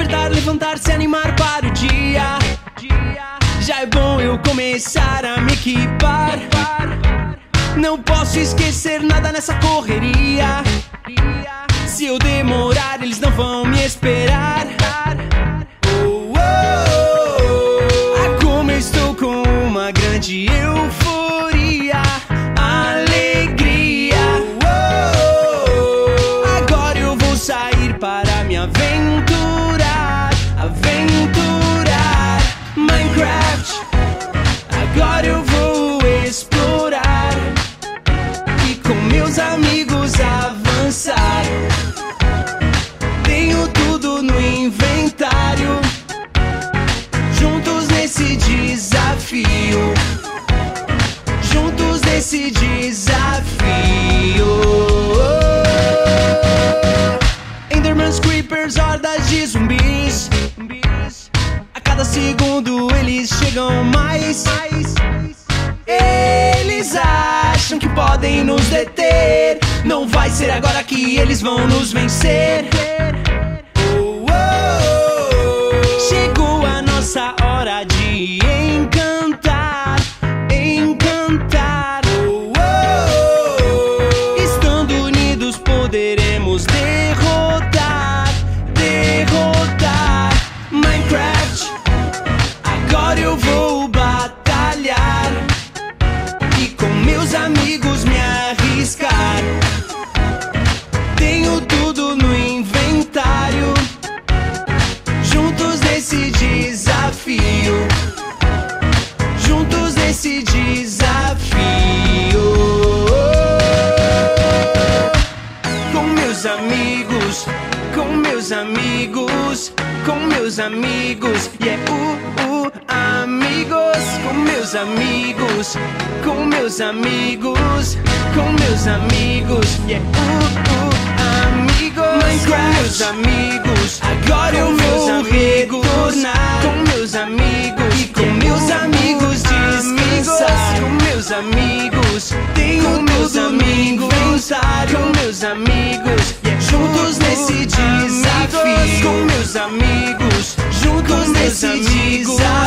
Despertar, levantar, se animar para o dia. Já é bom eu começar a me equipar. Não posso esquecer nada nessa correria. Se eu demorar, eles não vão me esperar. Oh, oh, oh. Ah, como eu estou com uma grande euforia, Nesse desafio. Endermans, creepers, hordas de zumbis. A cada segundo eles chegam mais. Eles acham que podem nos deter. Não vai ser agora que eles vão nos vencer. Agora eu vou batalhar e com meus amigos me arriscar. Tenho tudo no inventário, juntos nesse desafio. Juntos nesse desafio. Com meus amigos, com meus amigos, com meus amigos, e é uh, uh, amigos, com meus amigos, com meus amigos, com meus amigos, é uh, uh, amigos, com meus amigos, agora eu vou retornar, com meus amigos, e com meus amigos descansar, com meus amigos, tenho meus amigos, com meus amigos, e é juntos nesse desafio, com meus amigos, juntos nesse desafio.